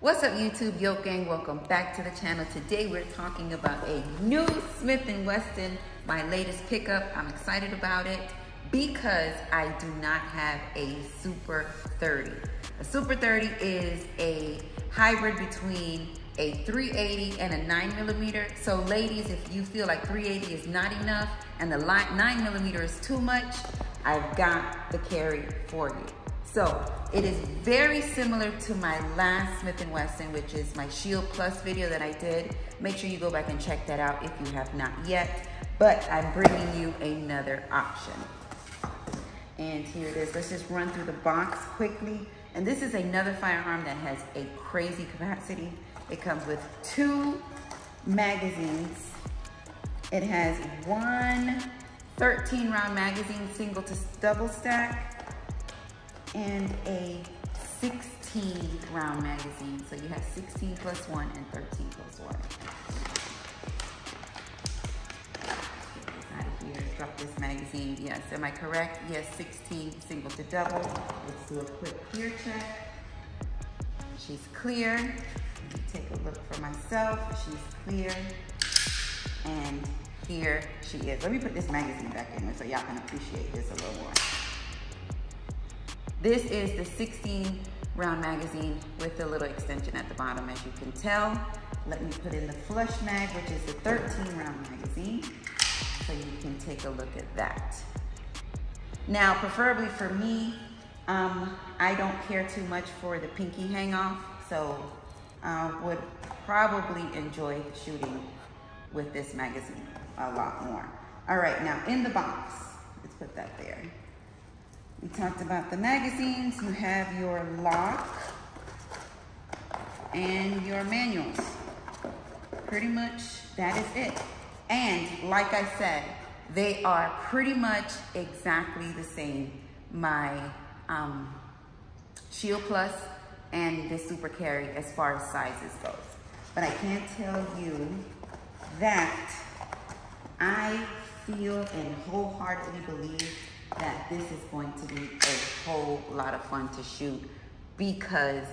What's up YouTube, YokGang? Welcome back to the channel. Today we're talking about a new Smith & Wesson, my latest pickup. I'm excited about it because I do not have a Super 30. A Super 30 is a hybrid between a 380 and a 9 millimeter. So ladies, if you feel like 380 is not enough and the 9 millimeter is too much, I've got the carry for you. So it is very similar to my last Smith & Wesson, which is my Shield Plus video that I did. Make sure you go back and check that out if you have not yet. But I'm bringing you another option. And here it is. Let's just run through the box quickly. And this is another firearm that has a crazy capacity. It comes with two magazines. It has one 13 round magazine, single to double stack and a 16 round magazine. So you have 16 plus one and 13 plus one. Drop this magazine. Yes, am I correct? Yes, 16 single to double. Let's do a quick clear check. She's clear. Take a look for myself. She's clear. And here she is. Let me put this magazine back in so y'all can appreciate this a little more. This is the 16 round magazine with the little extension at the bottom, as you can tell. Let me put in the flush mag, which is the 13 round magazine, so you can take a look at that. Now, preferably for me, um, I don't care too much for the pinky hang off, so I uh, would probably enjoy shooting with this magazine a lot more. All right, now in the box, let's put that there. We talked about the magazines. You have your lock and your manuals. Pretty much that is it. And like I said, they are pretty much exactly the same. My um, Shield Plus and the Super Carry as far as sizes goes. But I can tell you that I feel and wholeheartedly believe that this is going to be a whole lot of fun to shoot because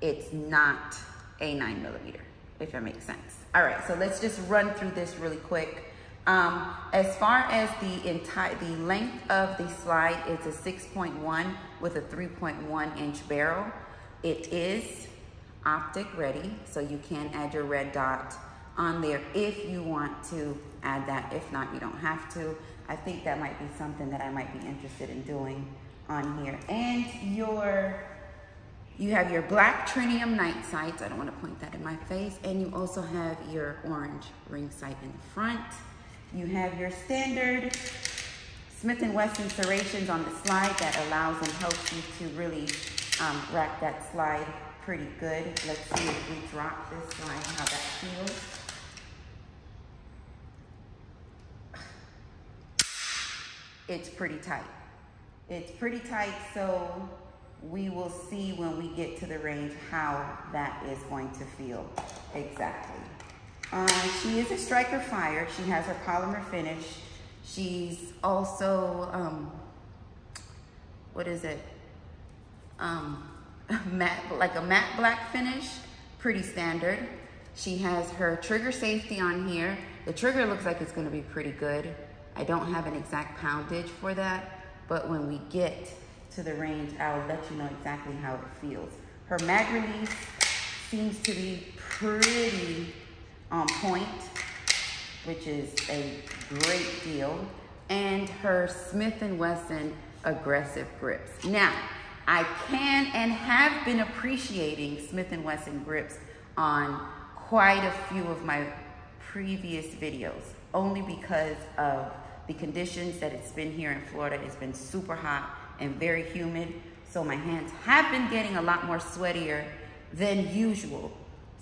it's not a nine millimeter, if it makes sense. All right, so let's just run through this really quick. Um, as far as the entire, the length of the slide, it's a 6.1 with a 3.1 inch barrel. It is optic ready, so you can add your red dot on there if you want to add that. If not, you don't have to. I think that might be something that I might be interested in doing on here. And your, you have your black tritium night sights. I don't want to point that in my face. And you also have your orange ring sight in the front. You have your standard Smith & Wesson serrations on the slide that allows and helps you to really um, rack that slide pretty good. Let's see if we drop this slide, how that feels. It's pretty tight. It's pretty tight, so we will see when we get to the range how that is going to feel exactly. Uh, she is a striker fire. She has her polymer finish. She's also, um, what is it? Um, matte, like a matte black finish, pretty standard. She has her trigger safety on here. The trigger looks like it's gonna be pretty good. I don't have an exact poundage for that, but when we get to the range, I'll let you know exactly how it feels. Her mag release seems to be pretty on point, which is a great deal. And her Smith & Wesson aggressive grips. Now, I can and have been appreciating Smith & Wesson grips on quite a few of my previous videos, only because of the conditions that it's been here in Florida, it's been super hot and very humid. So my hands have been getting a lot more sweatier than usual.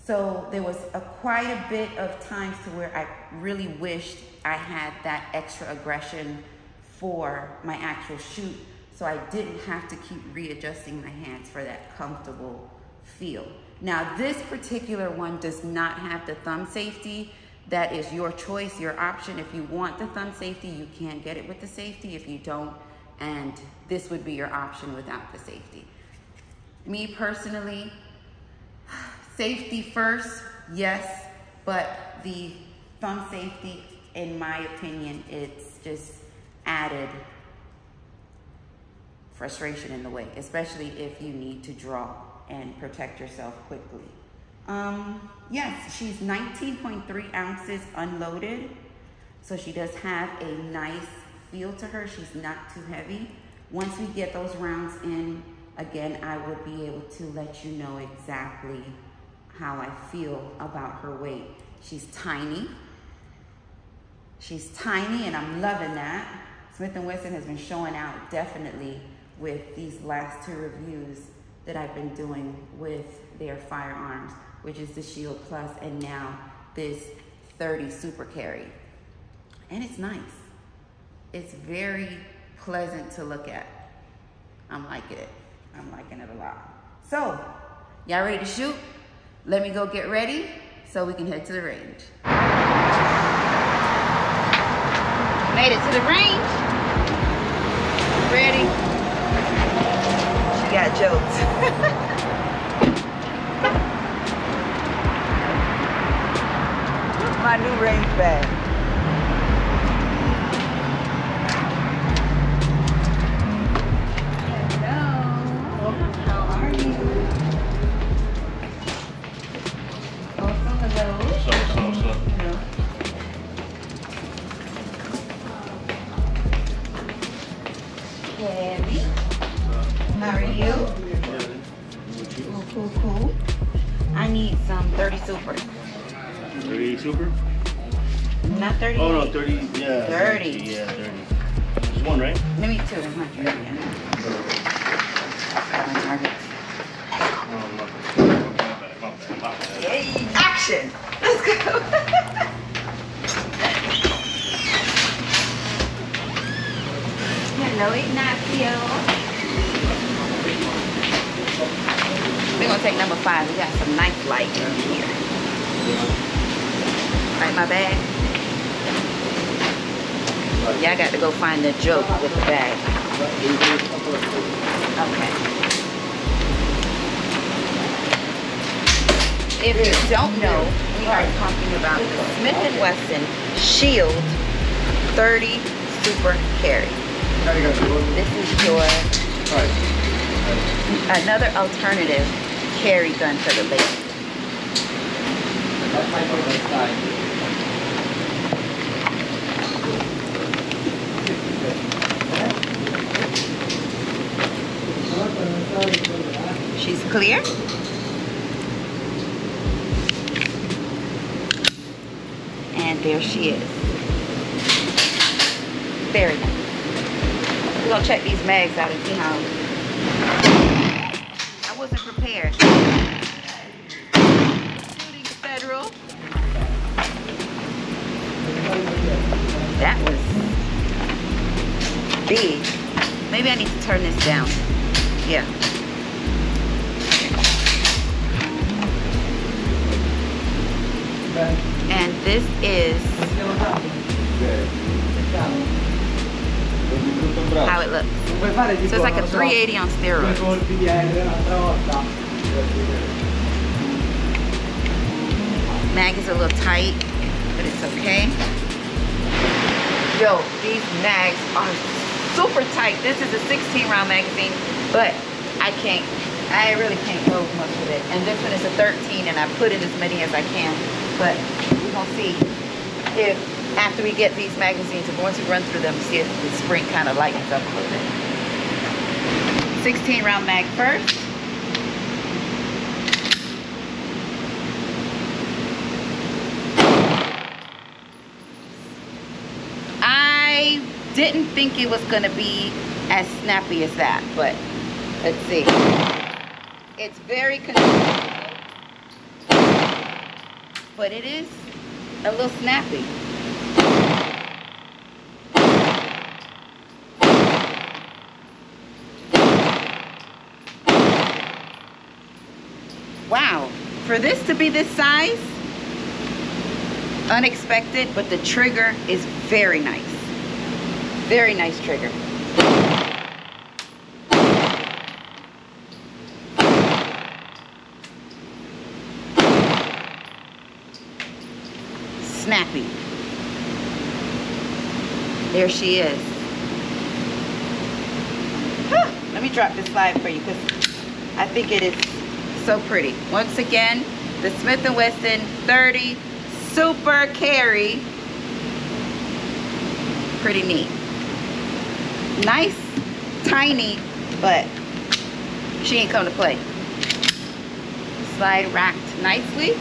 So there was a, quite a bit of times to where I really wished I had that extra aggression for my actual shoot. So I didn't have to keep readjusting my hands for that comfortable feel. Now this particular one does not have the thumb safety that is your choice, your option. If you want the thumb safety, you can get it with the safety. If you don't, and this would be your option without the safety. Me personally, Safety first, yes, but the thumb safety, in my opinion, it's just added frustration in the way, especially if you need to draw and protect yourself quickly. Um, yes, she's 19.3 ounces unloaded. So she does have a nice feel to her. She's not too heavy. Once we get those rounds in, again, I will be able to let you know exactly how I feel about her weight. She's tiny. She's tiny and I'm loving that. Smith & Wesson has been showing out definitely with these last two reviews that I've been doing with their firearms, which is the Shield Plus and now this 30 Super Carry. And it's nice. It's very pleasant to look at. I'm liking it. I'm liking it a lot. So, y'all ready to shoot? Let me go get ready so we can head to the range. Made it to the range. Ready? She got jokes. My new range bag. Nice light in here. Right, my bag? Yeah, I got to go find the joke with the bag. Okay. If you don't know, we are talking about the Smith & Wesson Shield 30 Super Carry. This is your another alternative carry gun for the lady. She's clear. And there she is. Very nice. We're gonna check these mags out and see how. Wasn't prepared. Shooting federal. That was big. Maybe I need to turn this down. Yeah. And this is how it looks. So it's like a 380 on steroids. Mag is a little tight, but it's okay. Yo, these mags are super tight. This is a 16 round magazine, but I can't, I really can't load much of it. And this one is a 13 and I put in as many as I can. But we're gonna see if after we get these magazines, we're going to run through them, and see if the spring kind of lightens up a little bit. 16 round mag first. I didn't think it was gonna be as snappy as that, but let's see. It's very consistent, but it is a little snappy. for this to be this size, unexpected, but the trigger is very nice. Very nice trigger. Snappy. There she is. Let me drop this slide for you because I think it is so pretty. Once again, the Smith & Wesson 30 Super Carry. Pretty neat. Nice, tiny, but she ain't come to play. Slide racked nicely.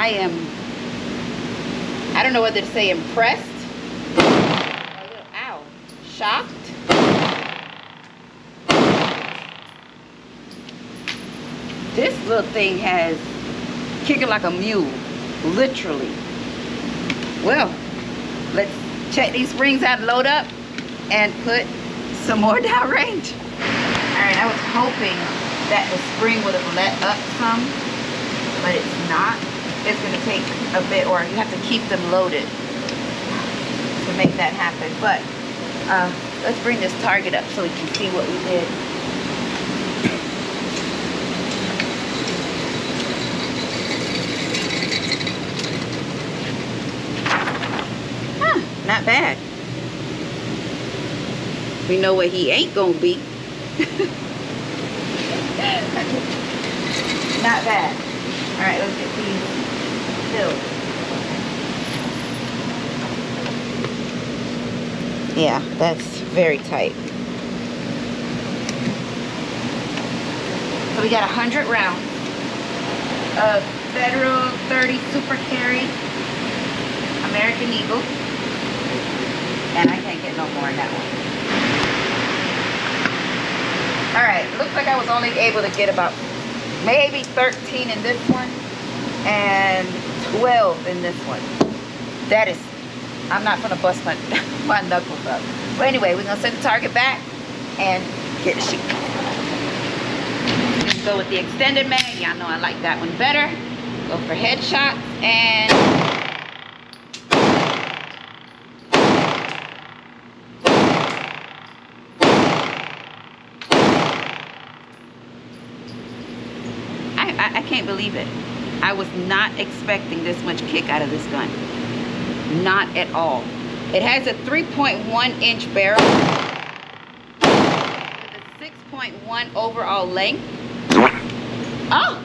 I am, I don't know whether to say impressed, a little, ow, shocked. This little thing has kicking like a mule, literally. Well, let's check these springs out, load up, and put some more downrange. All right, I was hoping that the spring would have let up some, but it's not it's going to take a bit or you have to keep them loaded to make that happen. But uh, let's bring this target up so we can see what we did. Huh, not bad. We know what he ain't gonna be. Not bad. All right let's get these filled. Yeah, that's very tight. So we got 100 rounds of Federal 30 Super Carry American Eagle. And I can't get no more in that one. Alright, looks like I was only able to get about maybe 13 in this one and 12 in this one. That is, I'm not gonna bust my, my knuckles up. But anyway, we're gonna set the target back and get the. Just go with the extended mag. Y'all know I like that one better. Go for headshots and I, I, can't believe it. I was not expecting this much kick out of this gun. Not at all. It has a 3.1 inch barrel with a 6.1 overall length. Oh!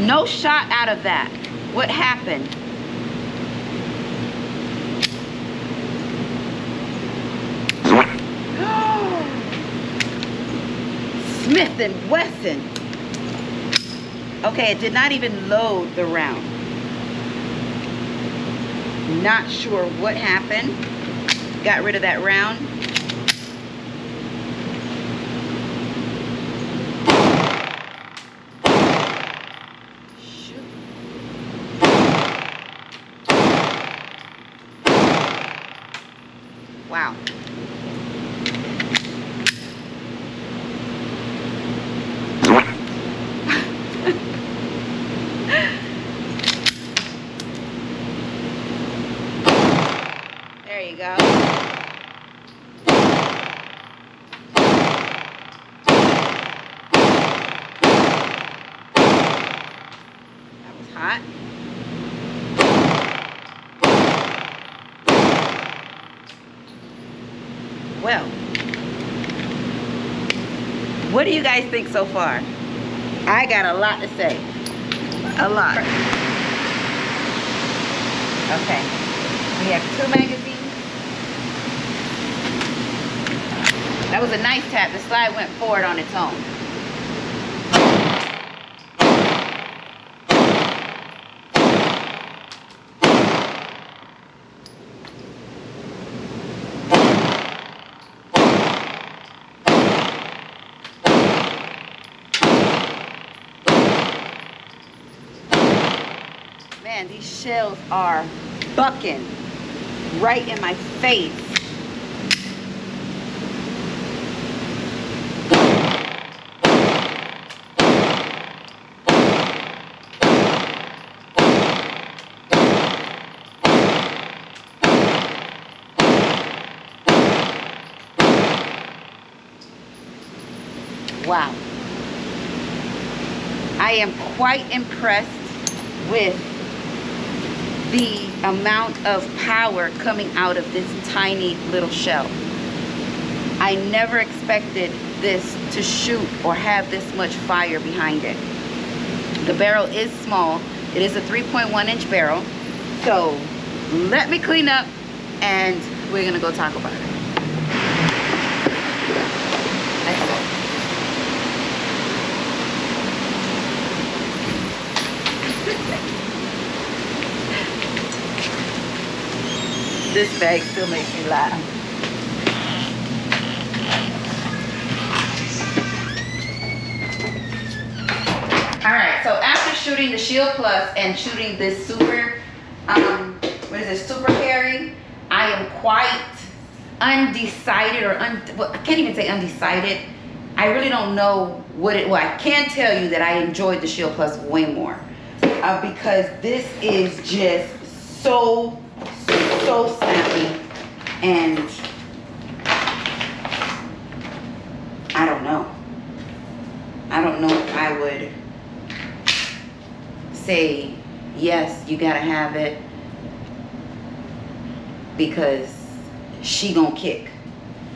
No shot out of that. What happened? Smith and Wesson. Okay, it did not even load the round. Not sure what happened. Got rid of that round. Wow. Hot. Well, what do you guys think so far? I got a lot to say. A lot. Okay. We have two magazines. That was a nice tap. The slide went forward on its own. these shells are bucking right in my face. Wow. I am quite impressed with the amount of power coming out of this tiny little shell. I never expected this to shoot or have this much fire behind it. The barrel is small. It is a 3.1 inch barrel. So let me clean up and we're gonna go talk about it. This bag still makes me laugh. All right, so after shooting the Shield Plus and shooting this super, um, what is it, super carry, I am quite undecided or, un, well, I can't even say undecided. I really don't know what it, well, I can tell you that I enjoyed the Shield Plus way more uh, because this is just so so snappy and I don't know. I don't know if I would say, yes, you gotta have it because she gonna kick.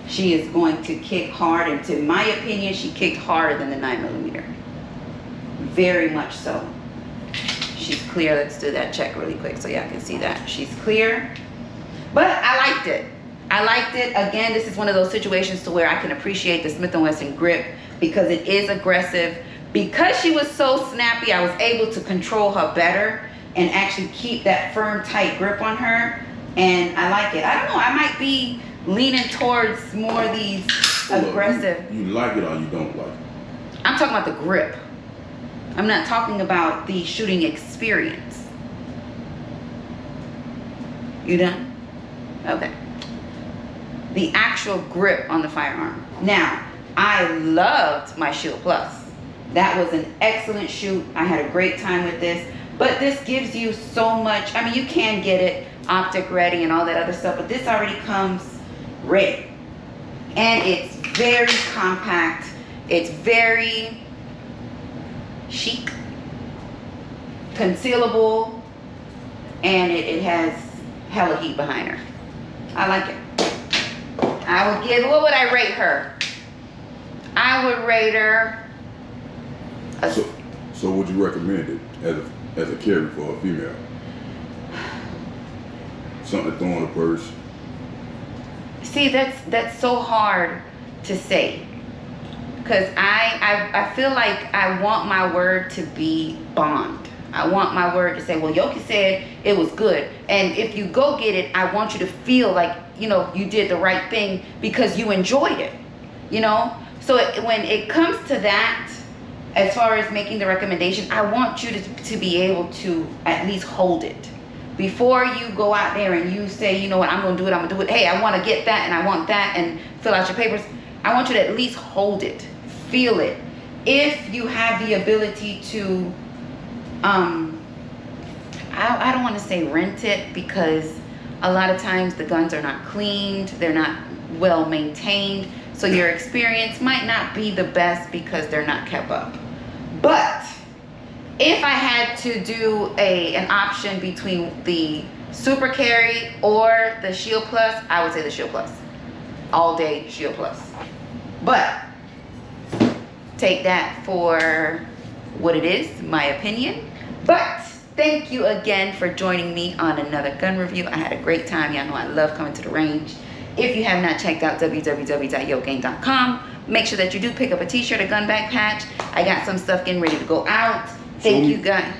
She is going to kick hard and to my opinion, she kicked harder than the nine millimeter. Very much so. She's clear. Let's do that check really quick so y'all can see that. She's clear. But I liked it. I liked it. Again, this is one of those situations to where I can appreciate the Smith & Wesson grip because it is aggressive. Because she was so snappy, I was able to control her better and actually keep that firm, tight grip on her. And I like it. I don't know. I might be leaning towards more of these aggressive. You, you like it or you don't like it? I'm talking about the grip. I'm not talking about the shooting experience. You done? Okay. The actual grip on the firearm. Now, I loved my Shield Plus. That was an excellent shoot. I had a great time with this. But this gives you so much. I mean, you can get it optic ready and all that other stuff, but this already comes ready. And it's very compact. It's very chic, concealable, and it, it has hella heat behind her. I like it. I would give, what would I rate her? I would rate her. so, so would you recommend it as a, as a carry for a female? Something to throw in a purse? See, that's that's so hard to say. Cause I, I I feel like I want my word to be bond. I want my word to say, well, Yoki said it was good. And if you go get it, I want you to feel like, you know, you did the right thing because you enjoyed it, you know? So it, when it comes to that, as far as making the recommendation, I want you to, to be able to at least hold it. Before you go out there and you say, you know what, I'm going to do it, I'm going to do it. Hey, I want to get that and I want that and fill out your papers. I want you to at least hold it, feel it. If you have the ability to um, I, I don't want to say rent it because a lot of times the guns are not cleaned, they're not well maintained, so your experience might not be the best because they're not kept up. But if I had to do a an option between the Super Carry or the Shield Plus, I would say the Shield Plus. All day Shield Plus. But take that for what it is, my opinion. But thank you again for joining me on another gun review. I had a great time. Y'all know I love coming to the range. If you have not checked out www.yokgang.com, make sure that you do pick up a t-shirt, a gun bag patch. I got some stuff getting ready to go out. Thank show you me, guys.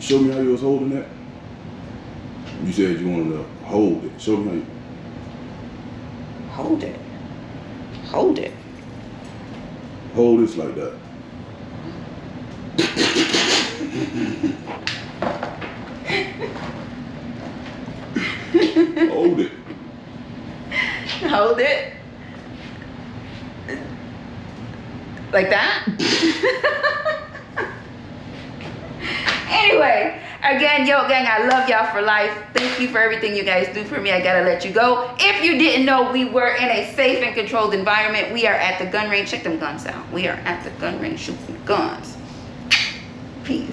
Show me how you was holding that. You said you wanted to hold it. Show me how you. Hold it. Hold it. Hold this like that. Hold it. Hold it. Like that? anyway, Again, yo, gang, I love y'all for life. Thank you for everything you guys do for me. I gotta let you go. If you didn't know, we were in a safe and controlled environment. We are at the gun range. Check them guns out. We are at the gun range shooting guns. Peace.